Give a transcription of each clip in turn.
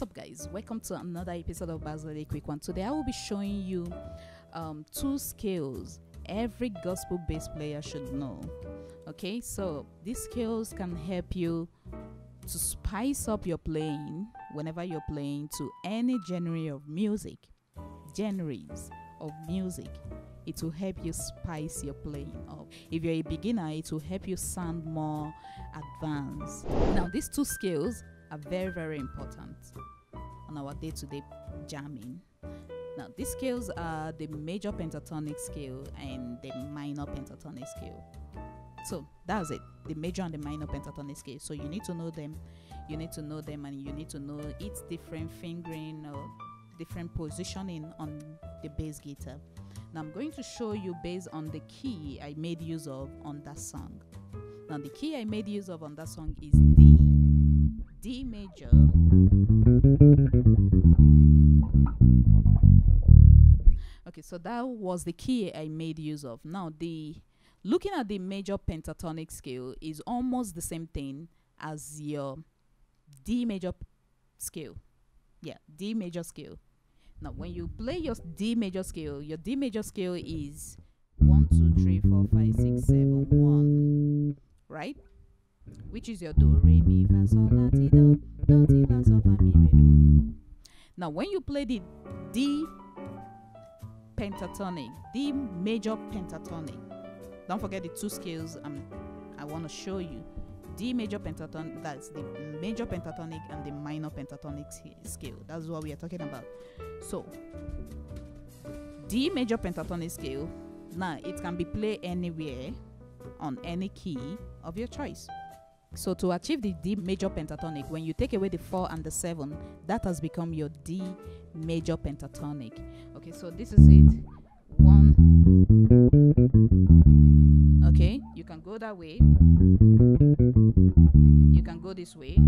What's up, guys? Welcome to another episode of Basil a Quick One. Today, I will be showing you um, two scales every gospel bass player should know. Okay, so these scales can help you to spice up your playing whenever you're playing to any genre of music, genres of music. It will help you spice your playing up. If you're a beginner, it will help you sound more advanced. Now, these two scales are very, very important on our day to day jamming. Now, these scales are the major pentatonic scale and the minor pentatonic scale. So that's it the major and the minor pentatonic scale. So you need to know them, you need to know them, and you need to know its different fingering or different positioning on the bass guitar. Now, I'm going to show you based on the key I made use of on that song. Now, the key I made use of on that song is D. D major. Okay, so that was the key I made use of. Now, the looking at the major pentatonic scale is almost the same thing as your D major scale. Yeah, D major scale. Now, when you play your D major scale, your D major scale is one, two, three, four, five, six, seven, one, right? Which is your do, re, mi, fa, sol, la, ti, do, do, ti, la, sol, fa, mi, re, do. Now, when you play the D pentatonic, D major pentatonic, don't forget the two scales um, I want to show you. D major pentatonic, that's the major pentatonic and the minor pentatonic scale. That's what we are talking about. So, D major pentatonic scale, now it can be played anywhere on any key of your choice. So, to achieve the D major pentatonic, when you take away the 4 and the 7, that has become your D major pentatonic. Okay, so this is it. One. Okay, you can go that way. You can go this way.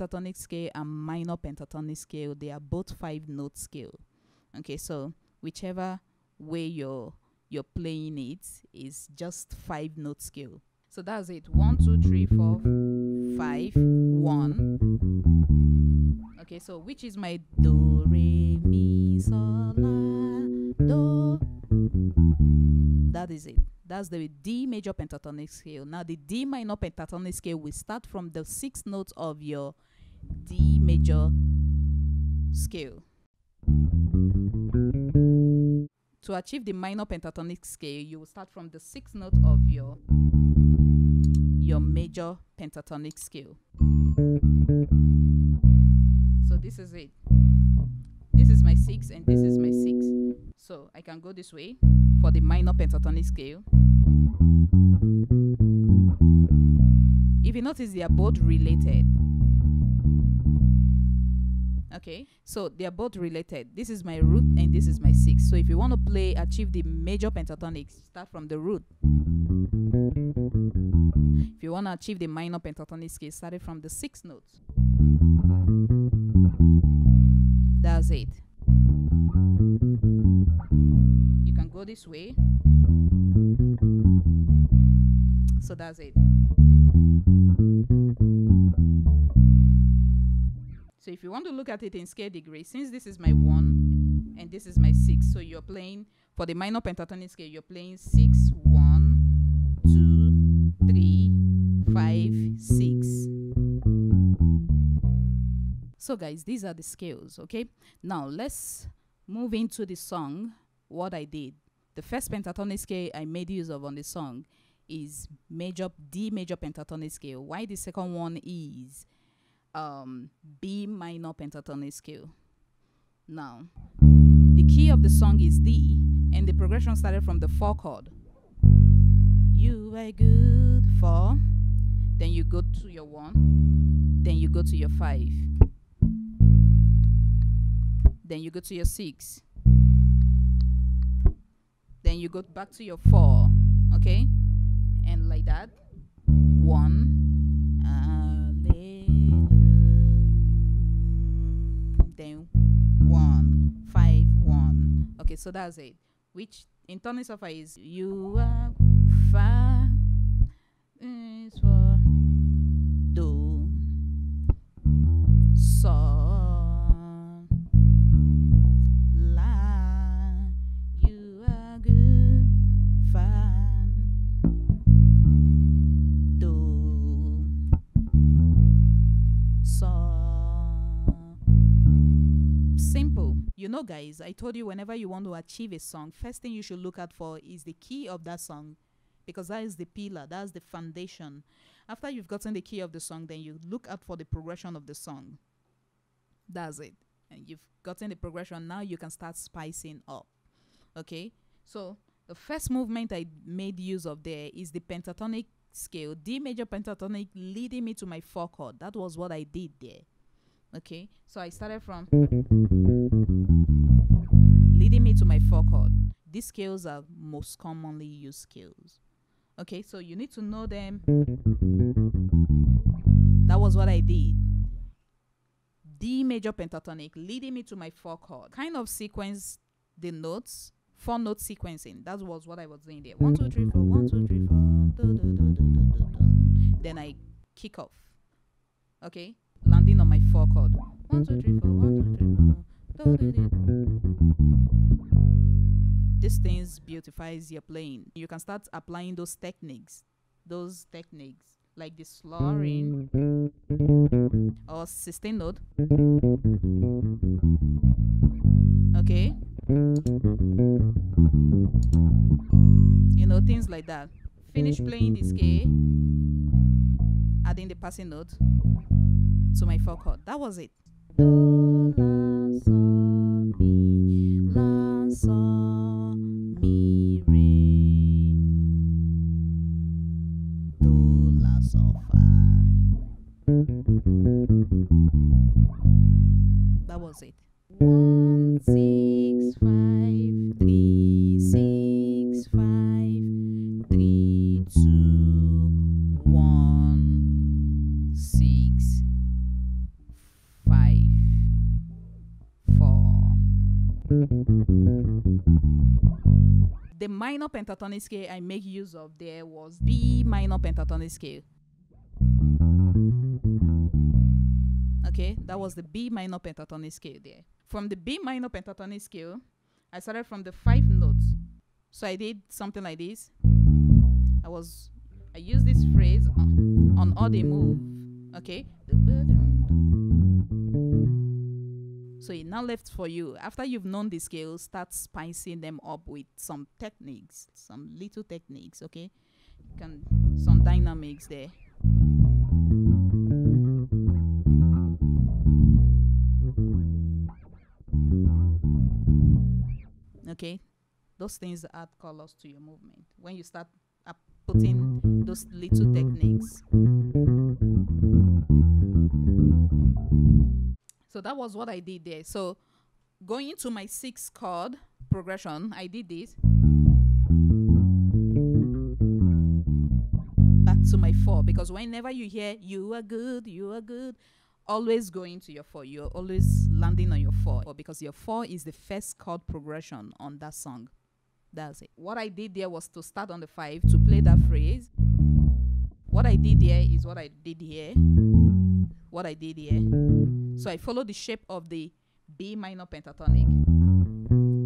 Pentatonic scale and minor pentatonic scale, they are both five note scale. Okay, so whichever way you're you're playing it is just five note scale. So that's it. One, two, three, four, five, one. Okay, so which is my do, re, mi, sol, la, do. That is it. That's the D major pentatonic scale. Now the D minor pentatonic scale will start from the sixth note of your D major scale. To achieve the minor pentatonic scale, you will start from the sixth note of your your major pentatonic scale. So this is it. This is my six and this is my six. So I can go this way for the minor pentatonic scale. If you notice, they are both related. Okay, so they are both related. This is my root and this is my six. So if you want to play, achieve the major pentatonic, start from the root. If you want to achieve the minor pentatonic scale, start it from the sixth note. That's it. You can go this way. So that's it. You want to look at it in scale degree, since this is my one and this is my six, so you're playing for the minor pentatonic scale, you're playing six, one, two, three, five, six. So guys, these are the scales, okay? Now let's move into the song. What I did. The first pentatonic scale I made use of on the song is major D major pentatonic scale. Why the second one is um B minor pentatonic scale. Now, the key of the song is D, and the progression started from the four chord. You are good for, then you go to your one, then you go to your five, then you go to your six, then you go back to your four, okay, and like that. One, so that's it. Which in tonic sol-fa is you are far is for do so la you are good fine do so you know guys i told you whenever you want to achieve a song first thing you should look out for is the key of that song because that is the pillar that's the foundation. After you've gotten the key of the song then you look out for the progression of the song. That's it. And you've gotten the progression now you can start spicing up okay? So the first movement i made use of there is the pentatonic scale d major pentatonic leading me to my four chord. That was what i did there okay? So i started from my four chord. These scales are most commonly used scales. Okay so you need to know them. That was what i did. D major pentatonic leading me to my four chord. Kind of sequence the notes four note sequencing. That was what i was doing there. One two three four one two three four. Then i kick off. Okay landing on my four chord. One two three four one two three four. These things beautifies your playing. You can start applying those techniques those techniques like the slurring or sustain note. Okay? You know things like that. Finish playing the scale adding the passing note to my four chord that was it mi re do la sol fa that was it. One six five three six five three two one six five four the minor pentatonic scale I make use of there was B minor pentatonic scale. Okay, that was the B minor pentatonic scale there. From the B minor pentatonic scale, I started from the five notes. So I did something like this. I was I used this phrase on, on all the move. Okay. So it now left for you. After you've known the scales, start spicing them up with some techniques, some little techniques, okay? You can some dynamics there. Okay? Those things add colors to your movement. When you start uh, putting those little techniques. So that was what I did there. So going into my six chord progression, I did this. Back to my four because whenever you hear you are good, you are good, always going to your four. You're always landing on your four because your four is the first chord progression on that song. That's it. What I did there was to start on the five to play that phrase. What I did there is what I did here. What I did here. Mm. So I followed the shape of the B minor pentatonic.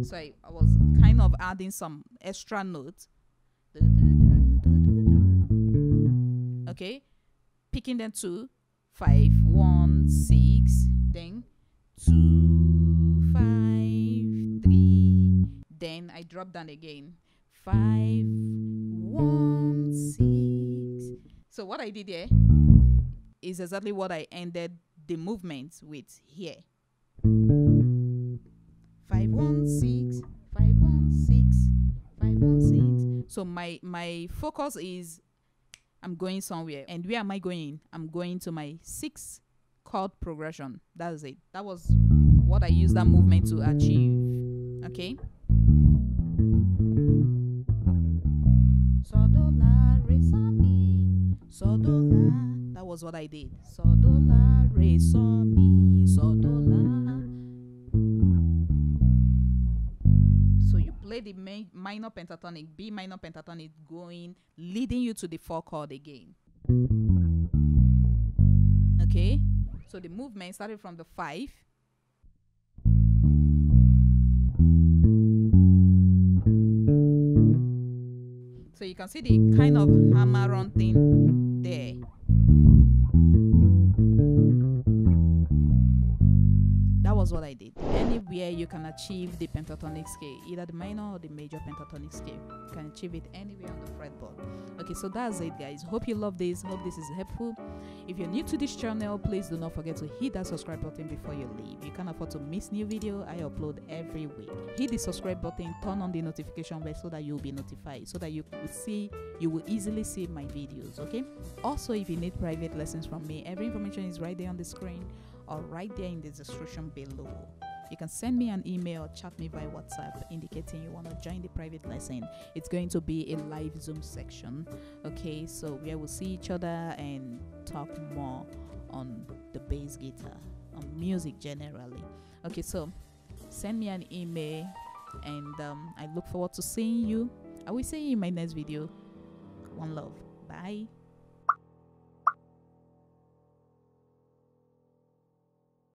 So I, I was kind of adding some extra notes. Okay. Picking them to five, one, six, then two, five, three. Then I drop down again. Five, one, six. So what I did there is exactly what I ended the movement with here. Five one six, five one six, five one six. So my my focus is I'm going somewhere. And where am I going? I'm going to my six chord progression. That's it. That was what I used that movement to achieve. Okay. So do la. So do la. Was what I did. So do la re so mi. So do la. So you play the main minor pentatonic, B minor pentatonic going, leading you to the four chord again. Okay, so the movement started from the five. So you can see the kind of hammer on thing there. Was what I did. Anywhere you can achieve the pentatonic scale, either the minor or the major pentatonic scale, you can achieve it anywhere on the fretboard. Okay, so that's it, guys. Hope you love this. Hope this is helpful. If you're new to this channel, please do not forget to hit that subscribe button before you leave. You can't afford to miss new video. I upload every week. Hit the subscribe button, turn on the notification bell so that you'll be notified, so that you will see, you will easily see my videos. Okay. Also, if you need private lessons from me, every information is right there on the screen or right there in the description below. You can send me an email or chat me via WhatsApp indicating you want to join the private lesson. It's going to be a live Zoom section. Okay, so we will see each other and talk more on the bass guitar, on music generally. Okay, so send me an email and um, I look forward to seeing you. I will see you in my next video. One love. Bye.